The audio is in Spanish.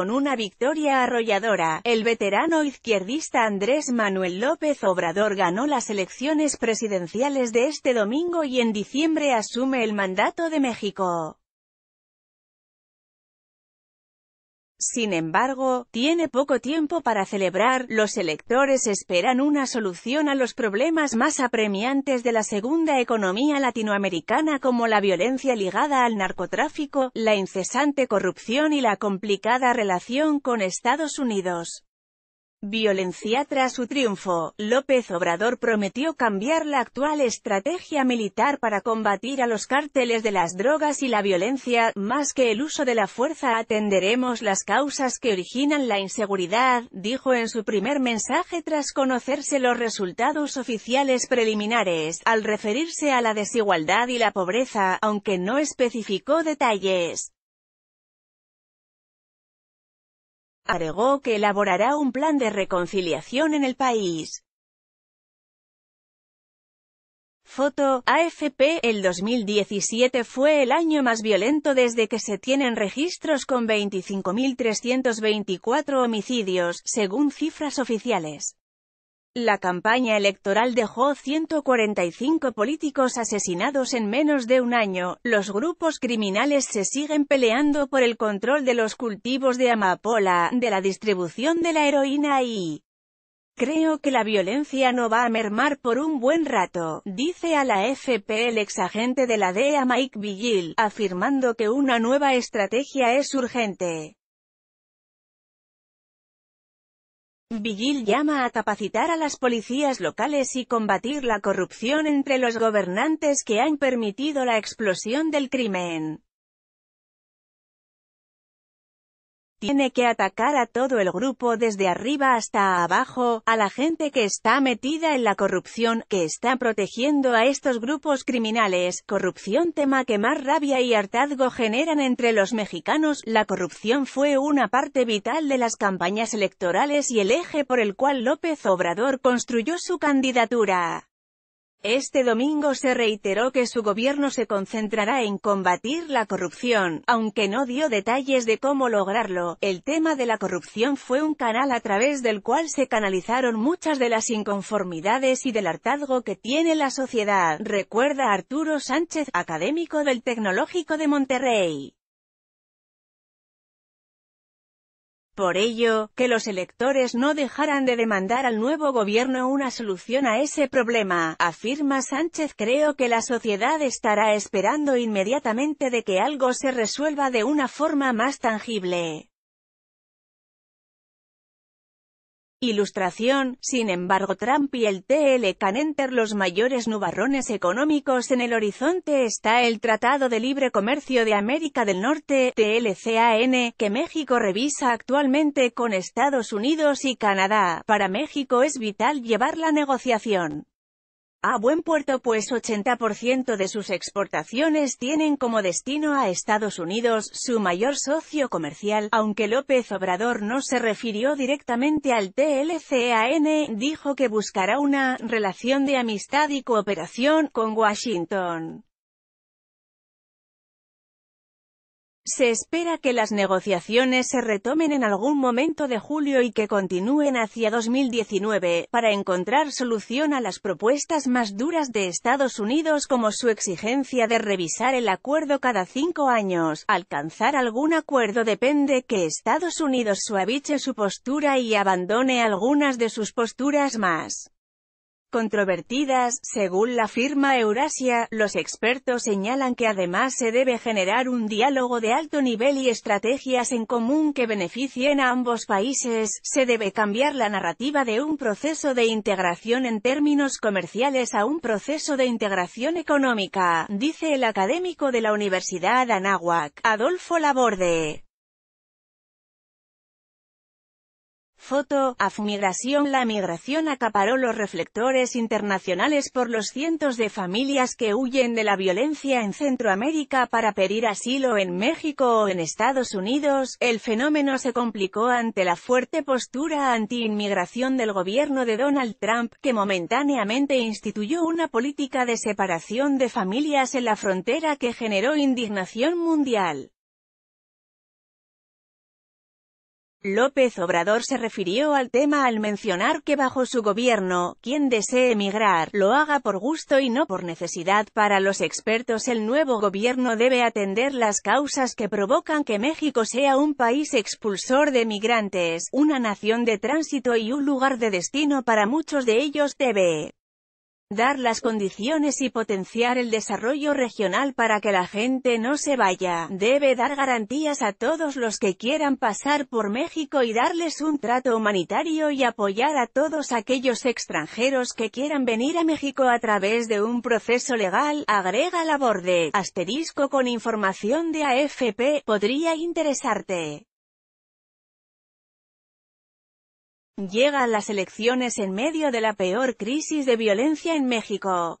con una victoria arrolladora. El veterano izquierdista Andrés Manuel López Obrador ganó las elecciones presidenciales de este domingo y en diciembre asume el mandato de México. Sin embargo, tiene poco tiempo para celebrar, los electores esperan una solución a los problemas más apremiantes de la segunda economía latinoamericana como la violencia ligada al narcotráfico, la incesante corrupción y la complicada relación con Estados Unidos. Violencia tras su triunfo, López Obrador prometió cambiar la actual estrategia militar para combatir a los cárteles de las drogas y la violencia, más que el uso de la fuerza atenderemos las causas que originan la inseguridad, dijo en su primer mensaje tras conocerse los resultados oficiales preliminares, al referirse a la desigualdad y la pobreza, aunque no especificó detalles. Agregó que elaborará un plan de reconciliación en el país. Foto, AFP, el 2017 fue el año más violento desde que se tienen registros con 25.324 homicidios, según cifras oficiales. La campaña electoral dejó 145 políticos asesinados en menos de un año. Los grupos criminales se siguen peleando por el control de los cultivos de amapola, de la distribución de la heroína y... Creo que la violencia no va a mermar por un buen rato, dice a la FP el exagente de la DEA Mike Vigil, afirmando que una nueva estrategia es urgente. Vigil llama a capacitar a las policías locales y combatir la corrupción entre los gobernantes que han permitido la explosión del crimen. Tiene que atacar a todo el grupo desde arriba hasta abajo, a la gente que está metida en la corrupción, que está protegiendo a estos grupos criminales. Corrupción tema que más rabia y hartazgo generan entre los mexicanos. La corrupción fue una parte vital de las campañas electorales y el eje por el cual López Obrador construyó su candidatura. Este domingo se reiteró que su gobierno se concentrará en combatir la corrupción, aunque no dio detalles de cómo lograrlo. El tema de la corrupción fue un canal a través del cual se canalizaron muchas de las inconformidades y del hartazgo que tiene la sociedad, recuerda Arturo Sánchez, académico del Tecnológico de Monterrey. Por ello, que los electores no dejaran de demandar al nuevo gobierno una solución a ese problema, afirma Sánchez creo que la sociedad estará esperando inmediatamente de que algo se resuelva de una forma más tangible. Ilustración, sin embargo Trump y el TL can enter los mayores nubarrones económicos en el horizonte está el Tratado de Libre Comercio de América del Norte, TLCAN, que México revisa actualmente con Estados Unidos y Canadá. Para México es vital llevar la negociación a buen puerto pues 80% de sus exportaciones tienen como destino a Estados Unidos, su mayor socio comercial, aunque López Obrador no se refirió directamente al TLCAN, dijo que buscará una relación de amistad y cooperación con Washington. Se espera que las negociaciones se retomen en algún momento de julio y que continúen hacia 2019, para encontrar solución a las propuestas más duras de Estados Unidos como su exigencia de revisar el acuerdo cada cinco años. Alcanzar algún acuerdo depende que Estados Unidos suaviche su postura y abandone algunas de sus posturas más controvertidas, según la firma Eurasia, los expertos señalan que además se debe generar un diálogo de alto nivel y estrategias en común que beneficien a ambos países, se debe cambiar la narrativa de un proceso de integración en términos comerciales a un proceso de integración económica, dice el académico de la Universidad Anáhuac, Adolfo Laborde. Foto, AFMigración La migración acaparó los reflectores internacionales por los cientos de familias que huyen de la violencia en Centroamérica para pedir asilo en México o en Estados Unidos. El fenómeno se complicó ante la fuerte postura anti-inmigración del gobierno de Donald Trump, que momentáneamente instituyó una política de separación de familias en la frontera que generó indignación mundial. López Obrador se refirió al tema al mencionar que bajo su gobierno, quien desee emigrar, lo haga por gusto y no por necesidad. Para los expertos el nuevo gobierno debe atender las causas que provocan que México sea un país expulsor de migrantes, una nación de tránsito y un lugar de destino para muchos de ellos debe dar las condiciones y potenciar el desarrollo regional para que la gente no se vaya. Debe dar garantías a todos los que quieran pasar por México y darles un trato humanitario y apoyar a todos aquellos extranjeros que quieran venir a México a través de un proceso legal, agrega la borde, asterisco con información de AFP, podría interesarte. Llegan las elecciones en medio de la peor crisis de violencia en México.